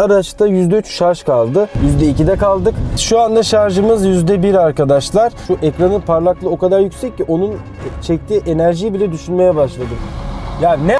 Araçta %3 şarj kaldı. %2'de kaldık. Şu anda şarjımız %1 arkadaşlar. Şu ekranın parlaklığı o kadar yüksek ki onun çektiği enerjiyi bile düşünmeye başladım. Ya ne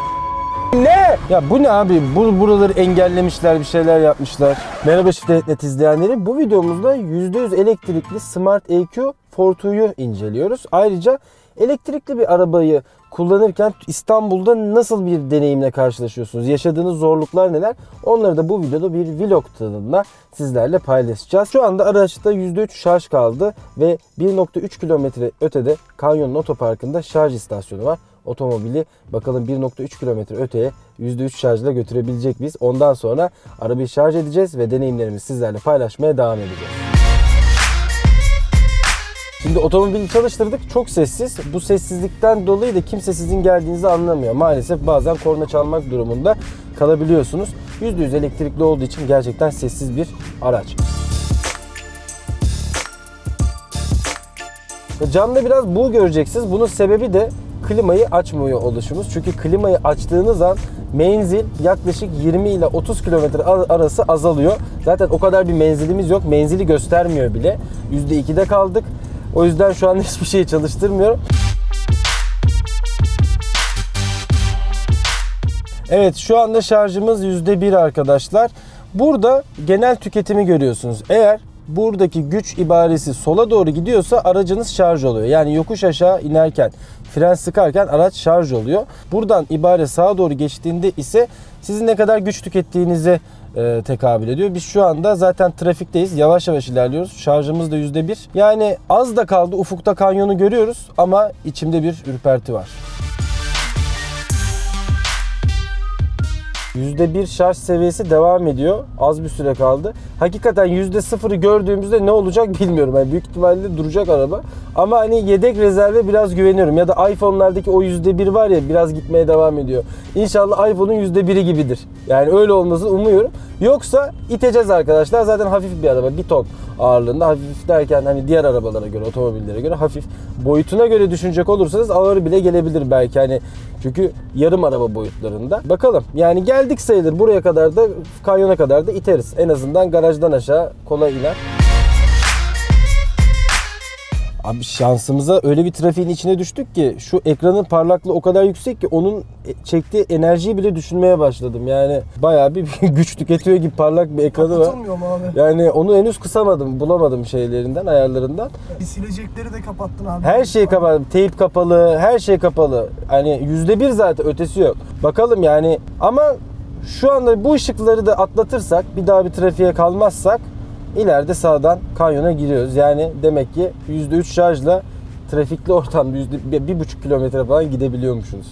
ne? Ya bu ne abi? Bu buraları engellemişler, bir şeyler yapmışlar. Merhaba Shift Net izleyenleri. Bu videomuzda %100 elektrikli Smart EQ Fortu'yu inceliyoruz. Ayrıca elektrikli bir arabayı kullanırken İstanbul'da nasıl bir deneyimle karşılaşıyorsunuz? Yaşadığınız zorluklar neler? Onları da bu videoda bir vlog tadında sizlerle paylaşacağız. Şu anda araçta %3 şarj kaldı ve 1.3 kilometre ötede Kanyon'un otoparkında şarj istasyonu var otomobili bakalım 1.3 kilometre öteye %3 şarjla götürebilecek biz. Ondan sonra arabayı şarj edeceğiz ve deneyimlerimizi sizlerle paylaşmaya devam edeceğiz. Şimdi otomobili çalıştırdık. Çok sessiz. Bu sessizlikten dolayı da kimse sizin geldiğinizi anlamıyor. Maalesef bazen korna çalmak durumunda kalabiliyorsunuz. %100 elektrikli olduğu için gerçekten sessiz bir araç. Camda biraz buğu göreceksiniz. Bunun sebebi de klimayı açmıyor oluşumuz. Çünkü klimayı açtığınız an menzil yaklaşık 20 ile 30 kilometre arası azalıyor. Zaten o kadar bir menzilimiz yok. Menzili göstermiyor bile. %2'de kaldık. O yüzden şu an hiçbir şey çalıştırmıyorum. Evet şu anda şarjımız %1 arkadaşlar. Burada genel tüketimi görüyorsunuz. Eğer buradaki güç ibaresi sola doğru gidiyorsa aracınız şarj oluyor. Yani yokuş aşağı inerken, fren sıkarken araç şarj oluyor. Buradan ibare sağa doğru geçtiğinde ise sizin ne kadar güç tükettiğinize e, tekabül ediyor. Biz şu anda zaten trafikteyiz. Yavaş yavaş ilerliyoruz. Şarjımız da %1. Yani az da kaldı. Ufukta kanyonu görüyoruz ama içimde bir ürperti var. %1 şarj seviyesi devam ediyor. Az bir süre kaldı. Hakikaten %0'ı gördüğümüzde ne olacak bilmiyorum. Yani büyük ihtimalle duracak araba. Ama hani yedek rezerve biraz güveniyorum. Ya da iPhone'lardaki o %1 var ya biraz gitmeye devam ediyor. İnşallah iPhone'un %1'i gibidir. Yani öyle olmasını umuyorum. Yoksa iteceğiz arkadaşlar. Zaten hafif bir araba. Bir ton ağırlığında. Hafif derken hani diğer arabalara göre, otomobillere göre hafif. Boyutuna göre düşünecek olursanız ağır bile gelebilir belki. Hani çünkü yarım araba boyutlarında. Bakalım. Yani geldik sayılır. Buraya kadar da kanyona kadar da iteriz. En azından garajdan aşağı kolay iner. Abi şansımıza öyle bir trafiğin içine düştük ki şu ekranın parlaklığı o kadar yüksek ki onun çektiği enerjiyi bile düşünmeye başladım. Yani bayağı bir güç tüketiyor gibi parlak bir ekranı var. Abi? Yani onu henüz kısamadım, bulamadım şeylerinden, ayarlarından. Bir silecekleri de kapattın abi. Her şey kapalı, teyp kapalı, her şey kapalı. Hani yüzde bir zaten ötesi yok. Bakalım yani ama şu anda bu ışıkları da atlatırsak, bir daha bir trafiğe kalmazsak ileride sağdan kanyona giriyoruz. Yani demek ki %3 şarjla trafikli ortamda yüzde bir buçuk kilometre falan gidebiliyormuşsunuz.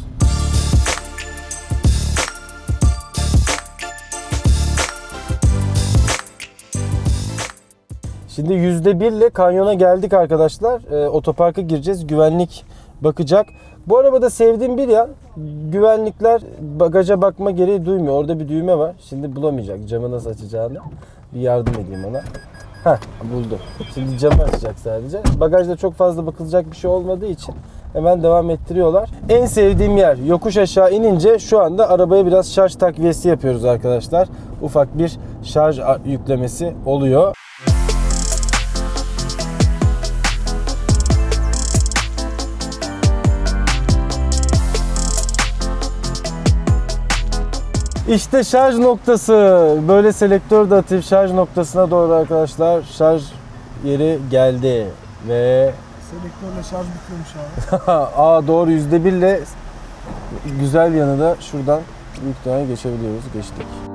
Şimdi %1 ile kanyona geldik arkadaşlar. E, otoparka gireceğiz. Güvenlik bakacak. Bu arabada sevdiğim bir yan güvenlikler bagaja bakma gereği duymuyor. Orada bir düğme var. Şimdi bulamayacak camı nasıl açacağını. Bir yardım edeyim ona. Heh buldu. Şimdi camı açacak sadece. Bagajda çok fazla bakılacak bir şey olmadığı için hemen devam ettiriyorlar. En sevdiğim yer yokuş aşağı inince şu anda arabaya biraz şarj takviyesi yapıyoruz arkadaşlar. Ufak bir şarj yüklemesi oluyor. İşte şarj noktası. Böyle selektör de atayım şarj noktasına doğru arkadaşlar. Şarj yeri geldi ve Selektörle şarj bitiyormuş abi. Aa doğru yüzde birle güzel yanı da şuradan büyük geçebiliyoruz. Geçtik.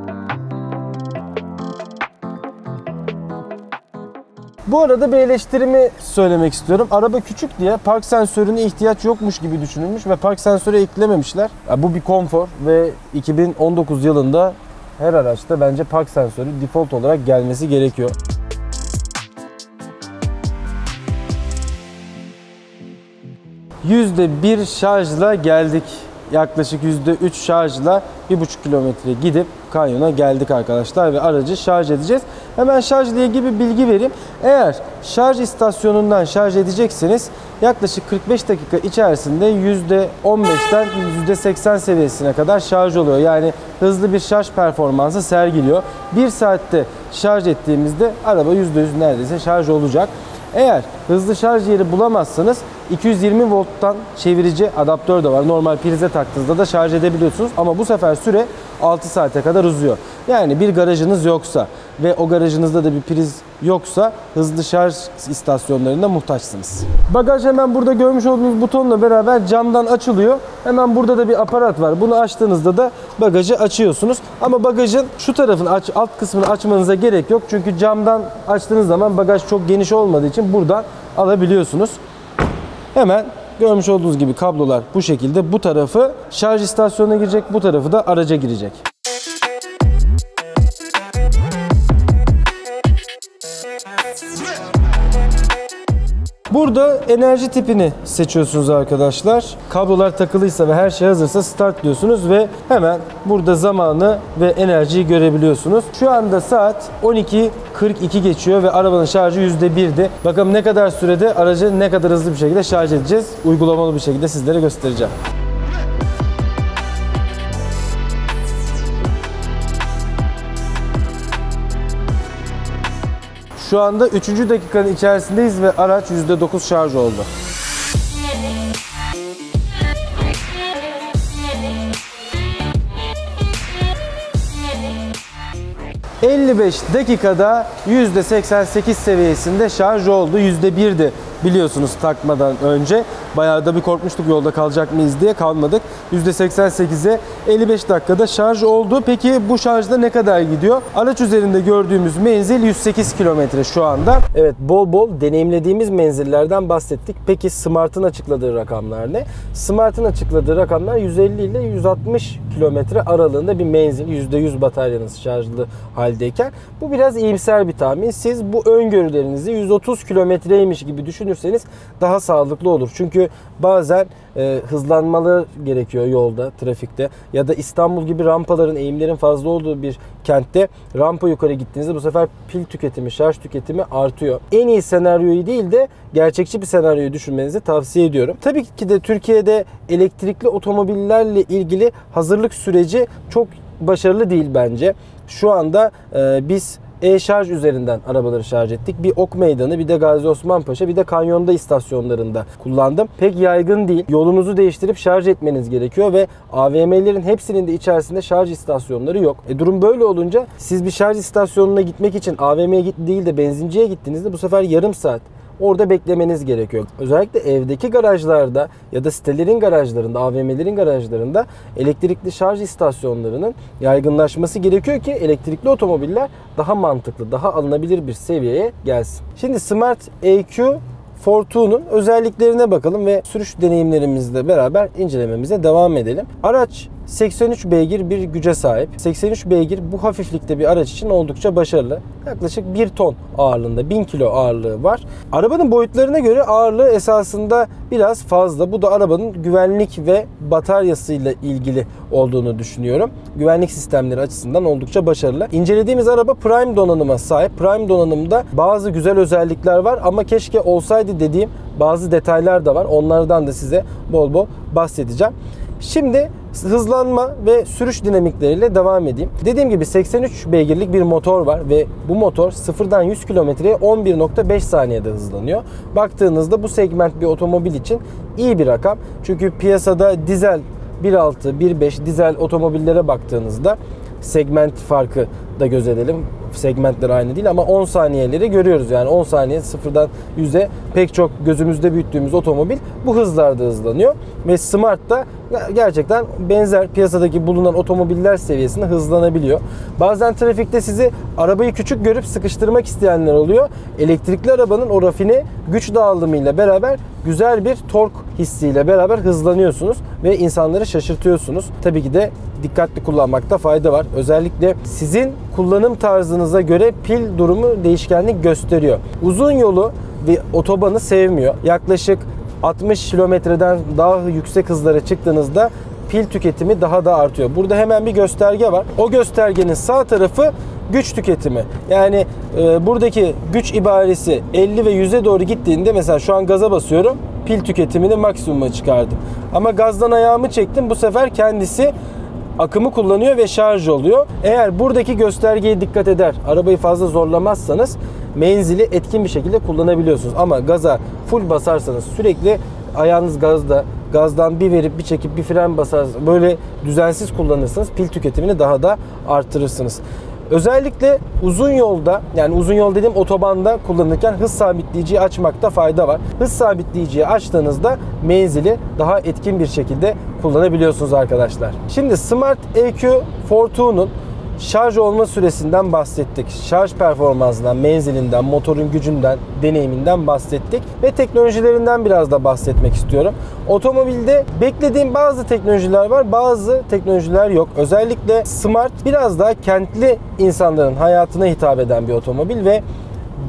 Bu arada bir eleştirimi söylemek istiyorum. Araba küçük diye park sensörüne ihtiyaç yokmuş gibi düşünülmüş ve park sensörü eklememişler. Ya bu bir konfor ve 2019 yılında her araçta bence park sensörü default olarak gelmesi gerekiyor. %1 şarjla geldik yaklaşık %3 şarjla 1,5 kilometre gidip kanyona geldik arkadaşlar ve aracı şarj edeceğiz. Hemen şarjla ilgili bir bilgi vereyim. Eğer şarj istasyonundan şarj edecekseniz yaklaşık 45 dakika içerisinde %15'ten %80 seviyesine kadar şarj oluyor. Yani hızlı bir şarj performansı sergiliyor. 1 saatte şarj ettiğimizde araba %100 neredeyse şarj olacak. Eğer hızlı şarj yeri bulamazsanız 220 volttan çevirici adaptör de var. Normal prize taktığınızda da şarj edebiliyorsunuz ama bu sefer süre 6 saate kadar uzuyor. Yani bir garajınız yoksa ve o garajınızda da bir priz yoksa hızlı şarj istasyonlarında muhtaçsınız. Bagaj hemen burada görmüş olduğunuz butonla beraber camdan açılıyor. Hemen burada da bir aparat var. Bunu açtığınızda da bagajı açıyorsunuz. Ama bagajın şu tarafını aç, alt kısmını açmanıza gerek yok. Çünkü camdan açtığınız zaman bagaj çok geniş olmadığı için buradan alabiliyorsunuz. Hemen görmüş olduğunuz gibi kablolar bu şekilde bu tarafı şarj istasyonuna girecek, bu tarafı da araca girecek. Burada enerji tipini seçiyorsunuz arkadaşlar. Kablolar takılıysa ve her şey hazırsa start diyorsunuz ve hemen burada zamanı ve enerjiyi görebiliyorsunuz. Şu anda saat 12.42 geçiyor ve arabanın şarjı %1'di. Bakalım ne kadar sürede aracı ne kadar hızlı bir şekilde şarj edeceğiz. Uygulamalı bir şekilde sizlere göstereceğim. Şu anda 3. dakikanın içerisindeyiz ve araç %9 şarj oldu. 55 dakikada %88 seviyesinde şarj oldu. %1'di biliyorsunuz takmadan önce. Bayağı da bir korkmuştuk yolda kalacak mıyız diye kalmadık. %88'e 55 dakikada şarj oldu. Peki bu şarjda ne kadar gidiyor? Araç üzerinde gördüğümüz menzil 108 kilometre şu anda. Evet bol bol deneyimlediğimiz menzillerden bahsettik. Peki Smart'ın açıkladığı rakamlar ne? Smart'ın açıkladığı rakamlar 150 ile 160 kilometre aralığında bir menzil. %100 bataryanız şarjlı haldeyken. Bu biraz iyimser bir tahmin. Siz bu öngörülerinizi 130 kilometreymiş gibi düşünürseniz daha sağlıklı olur. Çünkü bazen e, hızlanmalar gerekiyor yolda, trafikte ya da İstanbul gibi rampaların, eğimlerin fazla olduğu bir kentte rampa yukarı gittiğinizde bu sefer pil tüketimi, şarj tüketimi artıyor. En iyi senaryoyu değil de gerçekçi bir senaryoyu düşünmenizi tavsiye ediyorum. Tabii ki de Türkiye'de elektrikli otomobillerle ilgili hazırlık süreci çok başarılı değil bence. Şu anda e, biz e-şarj üzerinden arabaları şarj ettik. Bir Ok Meydanı, bir de Gazi Osman Paşa, bir de Kanyonda istasyonlarında kullandım. Pek yaygın değil. Yolunuzu değiştirip şarj etmeniz gerekiyor ve AVM'lerin hepsinin de içerisinde şarj istasyonları yok. E durum böyle olunca siz bir şarj istasyonuna gitmek için AVM'ye değil de benzinciye gittiğinizde bu sefer yarım saat orada beklemeniz gerekiyor. Özellikle evdeki garajlarda ya da sitelerin garajlarında, AVM'lerin garajlarında elektrikli şarj istasyonlarının yaygınlaşması gerekiyor ki elektrikli otomobiller daha mantıklı, daha alınabilir bir seviyeye gelsin. Şimdi Smart EQ Fortune'un özelliklerine bakalım ve sürüş deneyimlerimizle beraber incelememize devam edelim. Araç 83 beygir bir güce sahip. 83 beygir bu hafiflikte bir araç için oldukça başarılı. Yaklaşık 1 ton ağırlığında 1000 kilo ağırlığı var. Arabanın boyutlarına göre ağırlığı esasında biraz fazla. Bu da arabanın güvenlik ve bataryasıyla ilgili olduğunu düşünüyorum. Güvenlik sistemleri açısından oldukça başarılı. İncelediğimiz araba Prime donanıma sahip. Prime donanımda bazı güzel özellikler var ama keşke olsaydı dediğim bazı detaylar da var. Onlardan da size bol bol bahsedeceğim. Şimdi hızlanma ve sürüş dinamikleriyle devam edeyim. Dediğim gibi 83 beygirlik bir motor var ve bu motor sıfırdan 100 kilometreye 11.5 saniyede hızlanıyor. Baktığınızda bu segment bir otomobil için iyi bir rakam. Çünkü piyasada dizel 1.6, 1.5 dizel otomobillere baktığınızda segment farkı da gözetelim. Segmentler aynı değil ama 10 saniyeleri görüyoruz. Yani 10 saniye sıfırdan 100'e pek çok gözümüzde büyüttüğümüz otomobil bu hızlarda hızlanıyor. Ve Smart da gerçekten benzer piyasadaki bulunan otomobiller seviyesinde hızlanabiliyor. Bazen trafikte sizi arabayı küçük görüp sıkıştırmak isteyenler oluyor. Elektrikli arabanın o rafine güç dağılımıyla beraber güzel bir tork hissiyle beraber hızlanıyorsunuz ve insanları şaşırtıyorsunuz. Tabii ki de dikkatli kullanmakta fayda var. Özellikle sizin kullanım tarzınıza göre pil durumu değişkenlik gösteriyor. Uzun yolu ve otobanı sevmiyor. Yaklaşık 60 kilometreden daha yüksek hızlara çıktığınızda pil tüketimi daha da artıyor. Burada hemen bir gösterge var. O göstergenin sağ tarafı güç tüketimi. Yani e, buradaki güç ibaresi 50 ve 100'e doğru gittiğinde mesela şu an gaza basıyorum. Pil tüketimini maksimuma çıkardım. Ama gazdan ayağımı çektim. Bu sefer kendisi akımı kullanıyor ve şarj oluyor. Eğer buradaki göstergeye dikkat eder, arabayı fazla zorlamazsanız menzili etkin bir şekilde kullanabiliyorsunuz. Ama gaza full basarsanız sürekli ayağınız gazda, gazdan bir verip bir çekip bir fren basarsanız böyle düzensiz kullanırsanız pil tüketimini daha da artırırsınız. Özellikle uzun yolda yani uzun yol dediğim otobanda kullanırken hız sabitleyiciyi açmakta fayda var. Hız sabitleyiciyi açtığınızda menzili daha etkin bir şekilde kullanabiliyorsunuz arkadaşlar. Şimdi Smart EQ Fortune'un şarj olma süresinden bahsettik. Şarj performansından, menzilinden, motorun gücünden, deneyiminden bahsettik. Ve teknolojilerinden biraz da bahsetmek istiyorum. Otomobilde beklediğim bazı teknolojiler var, bazı teknolojiler yok. Özellikle Smart biraz daha kentli insanların hayatına hitap eden bir otomobil ve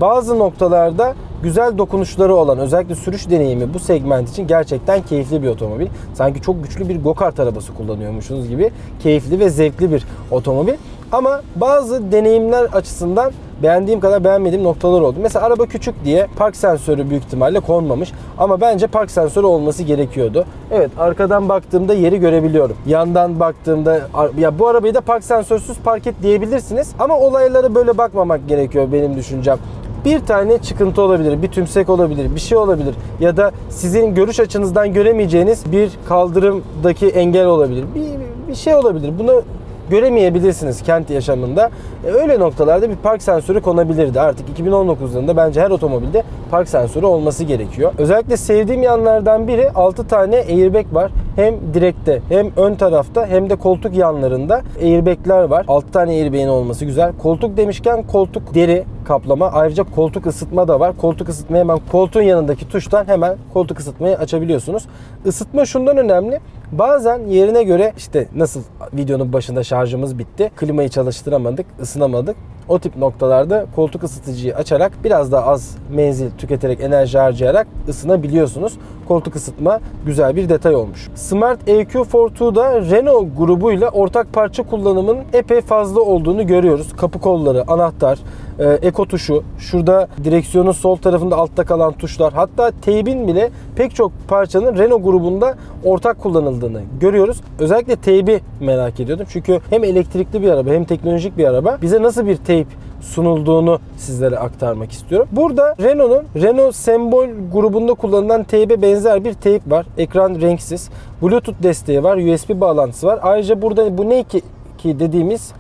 bazı noktalarda güzel dokunuşları olan özellikle sürüş deneyimi bu segment için gerçekten keyifli bir otomobil. Sanki çok güçlü bir go-kart arabası kullanıyormuşsunuz gibi keyifli ve zevkli bir otomobil. Ama bazı deneyimler açısından beğendiğim kadar beğenmediğim noktalar oldu. Mesela araba küçük diye park sensörü büyük ihtimalle konmamış. Ama bence park sensörü olması gerekiyordu. Evet arkadan baktığımda yeri görebiliyorum. Yandan baktığımda ya bu arabayı da park sensörsüz park et diyebilirsiniz. Ama olaylara böyle bakmamak gerekiyor benim düşüncem bir tane çıkıntı olabilir, bir tümsek olabilir, bir şey olabilir ya da sizin görüş açınızdan göremeyeceğiniz bir kaldırımdaki engel olabilir. Bir, bir şey olabilir. Bunu göremeyebilirsiniz kent yaşamında. E, öyle noktalarda bir park sensörü konabilirdi. Artık 2019 yılında bence her otomobilde park sensörü olması gerekiyor. Özellikle sevdiğim yanlardan biri 6 tane airbag var. Hem direkte hem ön tarafta hem de koltuk yanlarında airbagler var. 6 tane airbag'in olması güzel. Koltuk demişken koltuk deri kaplama. Ayrıca koltuk ısıtma da var. Koltuk ısıtmayı hemen koltuğun yanındaki tuştan hemen koltuk ısıtmayı açabiliyorsunuz. Isıtma şundan önemli. Bazen yerine göre işte nasıl videonun başında şarjımız bitti. Klimayı çalıştıramadık, ısınamadık. O tip noktalarda koltuk ısıtıcıyı açarak biraz daha az menzil tüketerek enerji harcayarak ısınabiliyorsunuz. Koltuk ısıtma güzel bir detay olmuş. Smart EQ Fortwo'da Renault grubuyla ortak parça kullanımının epey fazla olduğunu görüyoruz. Kapı kolları, anahtar, e, eko tuşu, şurada direksiyonun sol tarafında altta kalan tuşlar, hatta teybin bile pek çok parçanın Renault grubunda ortak kullanıldığını görüyoruz. Özellikle teybi merak ediyordum. Çünkü hem elektrikli bir araba hem teknolojik bir araba. Bize nasıl bir teyp sunulduğunu sizlere aktarmak istiyorum. Burada Renault'un Renault Sembol grubunda kullanılan teybe benzer bir teyp var. Ekran renksiz. Bluetooth desteği var. USB bağlantısı var. Ayrıca burada bu ne ki, ki dediğimiz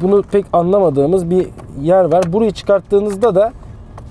bunu pek anlamadığımız bir yer var. Burayı çıkarttığınızda da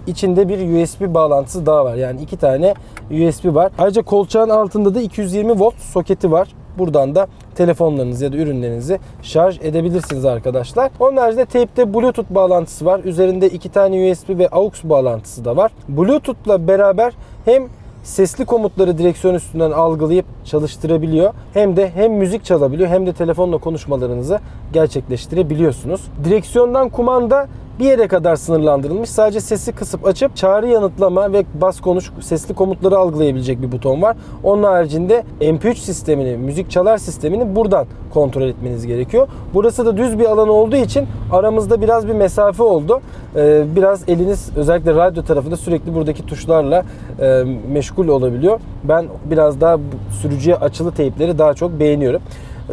içinde bir USB bağlantısı daha var. Yani iki tane USB var. Ayrıca kolçağın altında da 220 volt soketi var. Buradan da telefonlarınızı ya da ürünlerinizi şarj edebilirsiniz arkadaşlar. Onun haricinde teypte Bluetooth bağlantısı var. Üzerinde iki tane USB ve AUX bağlantısı da var. Bluetooth'la beraber hem sesli komutları direksiyon üstünden algılayıp çalıştırabiliyor. Hem de hem müzik çalabiliyor hem de telefonla konuşmalarınızı gerçekleştirebiliyorsunuz. Direksiyondan kumanda bir yere kadar sınırlandırılmış. Sadece sesi kısıp açıp çağrı yanıtlama ve bas konuş sesli komutları algılayabilecek bir buton var. Onun haricinde MP3 sistemini, müzik çalar sistemini buradan kontrol etmeniz gerekiyor. Burası da düz bir alan olduğu için aramızda biraz bir mesafe oldu. Ee, biraz eliniz özellikle radyo tarafında sürekli buradaki tuşlarla e, meşgul olabiliyor. Ben biraz daha sürücüye açılı teypleri daha çok beğeniyorum.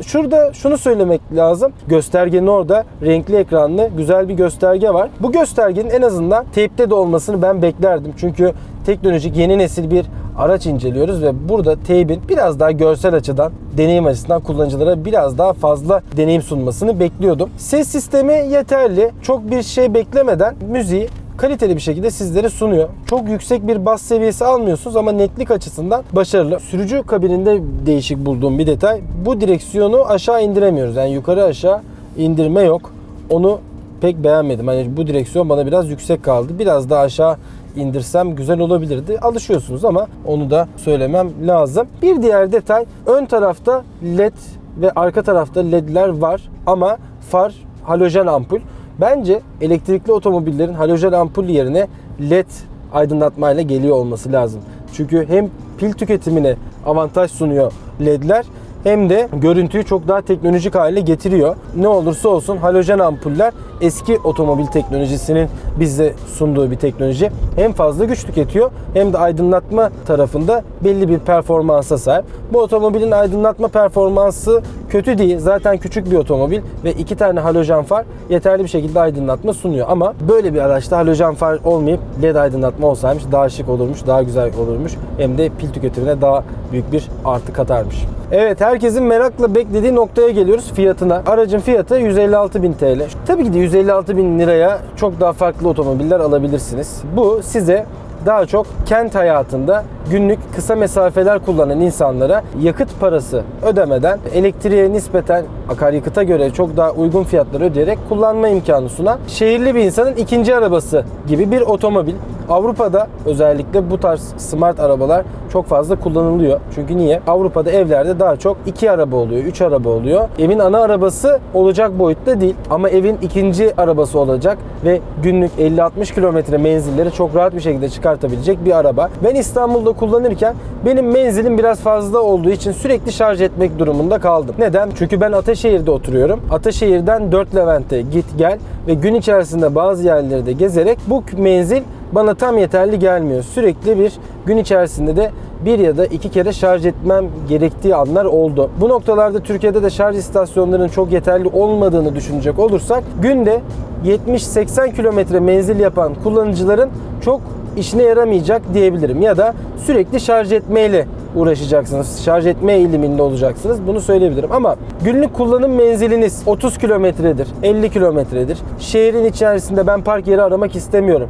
Şurada şunu söylemek lazım. Göstergenin orada renkli ekranlı güzel bir gösterge var. Bu göstergenin en azından teypte de olmasını ben beklerdim. Çünkü teknolojik yeni nesil bir araç inceliyoruz ve burada teybin biraz daha görsel açıdan deneyim açısından kullanıcılara biraz daha fazla deneyim sunmasını bekliyordum. Ses sistemi yeterli. Çok bir şey beklemeden müziği kaliteli bir şekilde sizlere sunuyor. Çok yüksek bir bas seviyesi almıyorsunuz ama netlik açısından başarılı. Sürücü kabininde değişik bulduğum bir detay. Bu direksiyonu aşağı indiremiyoruz. Yani yukarı aşağı indirme yok. Onu pek beğenmedim. Hani bu direksiyon bana biraz yüksek kaldı. Biraz daha aşağı indirsem güzel olabilirdi. Alışıyorsunuz ama onu da söylemem lazım. Bir diğer detay ön tarafta led ve arka tarafta ledler var ama far halojen ampul. Bence elektrikli otomobillerin halojen ampul yerine led aydınlatmayla geliyor olması lazım. Çünkü hem pil tüketimine avantaj sunuyor ledler hem de görüntüyü çok daha teknolojik hale getiriyor. Ne olursa olsun halojen ampuller eski otomobil teknolojisinin bize sunduğu bir teknoloji. Hem fazla güç tüketiyor hem de aydınlatma tarafında belli bir performansa sahip. Bu otomobilin aydınlatma performansı kötü değil. Zaten küçük bir otomobil ve iki tane halojen far yeterli bir şekilde aydınlatma sunuyor. Ama böyle bir araçta halojen far olmayıp led aydınlatma olsaymış daha şık olurmuş, daha güzel olurmuş. Hem de pil tüketimine daha büyük bir artı katarmış. Evet herkesin merakla beklediği noktaya geliyoruz fiyatına. Aracın fiyatı 156 bin TL. Tabii ki de 156 bin liraya çok daha farklı otomobiller alabilirsiniz. Bu size daha çok kent hayatında günlük kısa mesafeler kullanan insanlara yakıt parası ödemeden elektriğe nispeten akaryakıta göre çok daha uygun fiyatlar ödeyerek kullanma imkanı sunan şehirli bir insanın ikinci arabası gibi bir otomobil. Avrupa'da özellikle bu tarz smart arabalar çok fazla kullanılıyor. Çünkü niye? Avrupa'da evlerde daha çok iki araba oluyor, üç araba oluyor. Evin ana arabası olacak boyutta değil ama evin ikinci arabası olacak ve günlük 50-60 kilometre menzilleri çok rahat bir şekilde çıkartabilecek bir araba. Ben İstanbul'da kullanırken benim menzilim biraz fazla olduğu için sürekli şarj etmek durumunda kaldım. Neden? Çünkü ben Ataşehir'de oturuyorum. Ataşehir'den 4 Levent'e git gel ve gün içerisinde bazı yerleri de gezerek bu menzil bana tam yeterli gelmiyor. Sürekli bir gün içerisinde de bir ya da iki kere şarj etmem gerektiği anlar oldu. Bu noktalarda Türkiye'de de şarj istasyonlarının çok yeterli olmadığını düşünecek olursak günde 70-80 kilometre menzil yapan kullanıcıların çok işine yaramayacak diyebilirim. Ya da sürekli şarj etmeyle uğraşacaksınız. Şarj etme eğiliminde olacaksınız. Bunu söyleyebilirim. Ama günlük kullanım menziliniz 30 kilometredir, 50 kilometredir. Şehrin içerisinde ben park yeri aramak istemiyorum.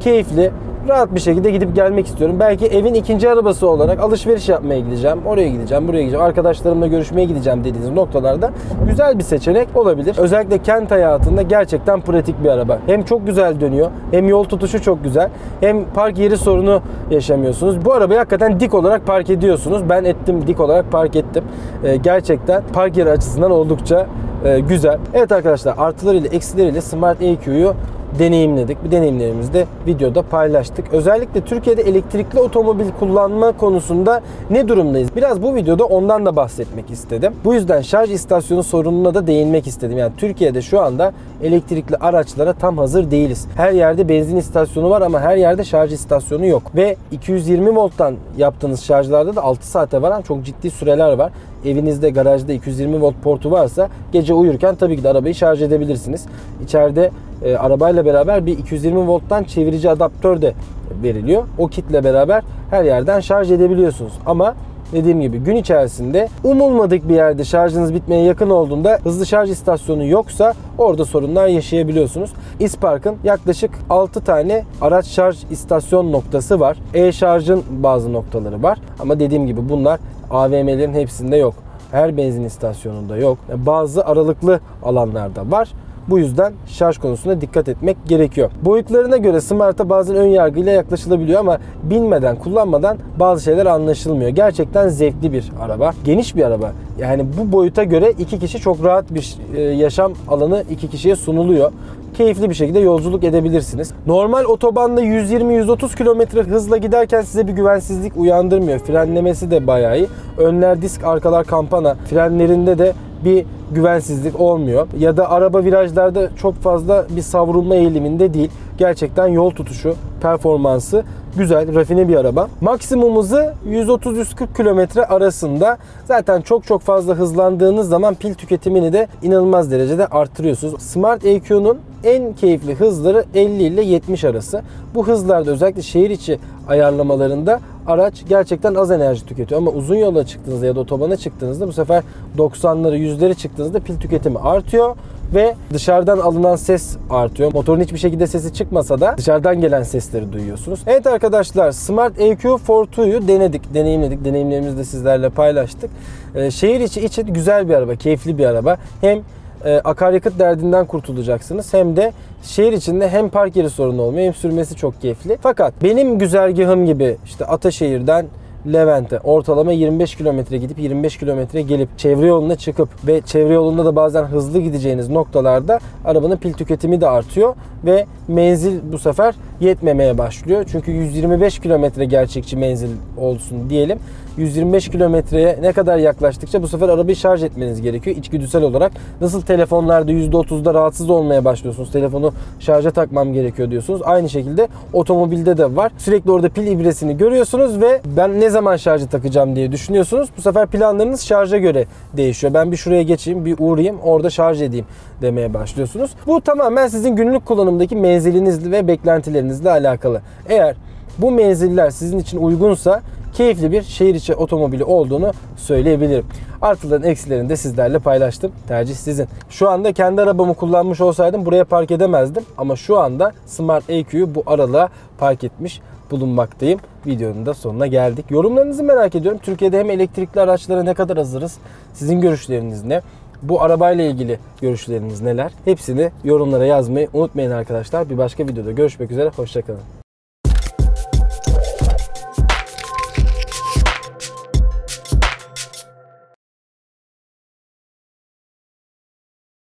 Keyifli, rahat bir şekilde gidip gelmek istiyorum. Belki evin ikinci arabası olarak alışveriş yapmaya gideceğim. Oraya gideceğim, buraya gideceğim. Arkadaşlarımla görüşmeye gideceğim dediğiniz noktalarda güzel bir seçenek olabilir. Özellikle kent hayatında gerçekten pratik bir araba. Hem çok güzel dönüyor, hem yol tutuşu çok güzel, hem park yeri sorunu yaşamıyorsunuz. Bu arabayı hakikaten dik olarak park ediyorsunuz. Ben ettim, dik olarak park ettim. Ee, gerçekten park yeri açısından oldukça e, güzel. Evet arkadaşlar artılarıyla eksileriyle Smart EQ'yu deneyimledik. Bu deneyimlerimizi de videoda paylaştık. Özellikle Türkiye'de elektrikli otomobil kullanma konusunda ne durumdayız? Biraz bu videoda ondan da bahsetmek istedim. Bu yüzden şarj istasyonu sorununa da değinmek istedim. Yani Türkiye'de şu anda elektrikli araçlara tam hazır değiliz. Her yerde benzin istasyonu var ama her yerde şarj istasyonu yok. Ve 220 volttan yaptığınız şarjlarda da 6 saate varan çok ciddi süreler var. Evinizde garajda 220 volt portu varsa gece uyurken tabii ki de arabayı şarj edebilirsiniz. İçeride e, arabayla beraber bir 220 volttan çevirici adaptör de veriliyor. O kitle beraber her yerden şarj edebiliyorsunuz. Ama dediğim gibi gün içerisinde umulmadık bir yerde şarjınız bitmeye yakın olduğunda hızlı şarj istasyonu yoksa orada sorunlar yaşayabiliyorsunuz. İspark'ın yaklaşık 6 tane araç şarj istasyon noktası var. E-şarjın bazı noktaları var. Ama dediğim gibi bunlar AVM'lerin hepsinde yok. Her benzin istasyonunda yok. Bazı aralıklı alanlarda var. Bu yüzden şarj konusunda dikkat etmek gerekiyor. Boyutlarına göre Smart'a bazen ön yargıyla yaklaşılabiliyor ama binmeden, kullanmadan bazı şeyler anlaşılmıyor. Gerçekten zevkli bir araba. Geniş bir araba. Yani bu boyuta göre iki kişi çok rahat bir e, yaşam alanı iki kişiye sunuluyor keyifli bir şekilde yolculuk edebilirsiniz. Normal otobanda 120-130 km hızla giderken size bir güvensizlik uyandırmıyor. Frenlemesi de bayağı iyi. Önler disk, arkalar kampana. Frenlerinde de bir güvensizlik olmuyor. Ya da araba virajlarda çok fazla bir savrulma eğiliminde değil. Gerçekten yol tutuşu, performansı güzel, rafine bir araba. Maksimum hızı 130-140 km arasında. Zaten çok çok fazla hızlandığınız zaman pil tüketimini de inanılmaz derecede arttırıyorsunuz. Smart EQ'nun en keyifli hızları 50 ile 70 arası. Bu hızlarda özellikle şehir içi ayarlamalarında araç gerçekten az enerji tüketiyor. Ama uzun yola çıktığınızda ya da otobana çıktığınızda bu sefer 90'ları 100'leri çıktığınızda pil tüketimi artıyor ve dışarıdan alınan ses artıyor. Motorun hiçbir şekilde sesi çıkmasa da dışarıdan gelen sesleri duyuyorsunuz. Evet arkadaşlar Smart EQ Fortu'yu denedik, deneyimledik. Deneyimlerimizi de sizlerle paylaştık. Ee, şehir içi için güzel bir araba, keyifli bir araba. Hem e, akaryakıt derdinden kurtulacaksınız. Hem de şehir içinde hem park yeri sorunu olmuyor hem sürmesi çok keyifli. Fakat benim güzergahım gibi işte Ataşehir'den Levent'e ortalama 25 kilometre gidip 25 kilometre gelip çevre yoluna çıkıp ve çevre yolunda da bazen hızlı gideceğiniz noktalarda arabanın pil tüketimi de artıyor ve menzil bu sefer yetmemeye başlıyor. Çünkü 125 kilometre gerçekçi menzil olsun diyelim. 125 kilometreye ne kadar yaklaştıkça bu sefer arabayı şarj etmeniz gerekiyor içgüdüsel olarak. Nasıl telefonlarda %30'da rahatsız olmaya başlıyorsunuz. Telefonu şarja takmam gerekiyor diyorsunuz. Aynı şekilde otomobilde de var. Sürekli orada pil ibresini görüyorsunuz ve ben ne zaman şarjı takacağım diye düşünüyorsunuz. Bu sefer planlarınız şarja göre değişiyor. Ben bir şuraya geçeyim, bir uğrayayım, orada şarj edeyim demeye başlıyorsunuz. Bu tamamen sizin günlük kullanımdaki menzilinizle ve beklentilerinizle alakalı. Eğer bu menziller sizin için uygunsa keyifli bir şehir içi otomobili olduğunu söyleyebilirim. Artıların eksilerini de sizlerle paylaştım. Tercih sizin. Şu anda kendi arabamı kullanmış olsaydım buraya park edemezdim. Ama şu anda Smart EQ'yu bu aralığa park etmiş bulunmaktayım. Videonun da sonuna geldik. Yorumlarınızı merak ediyorum. Türkiye'de hem elektrikli araçlara ne kadar hazırız? Sizin görüşleriniz ne? Bu arabayla ilgili görüşleriniz neler? Hepsini yorumlara yazmayı unutmayın arkadaşlar. Bir başka videoda görüşmek üzere. Hoşçakalın.